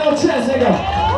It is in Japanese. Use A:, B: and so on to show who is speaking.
A: ってね、今。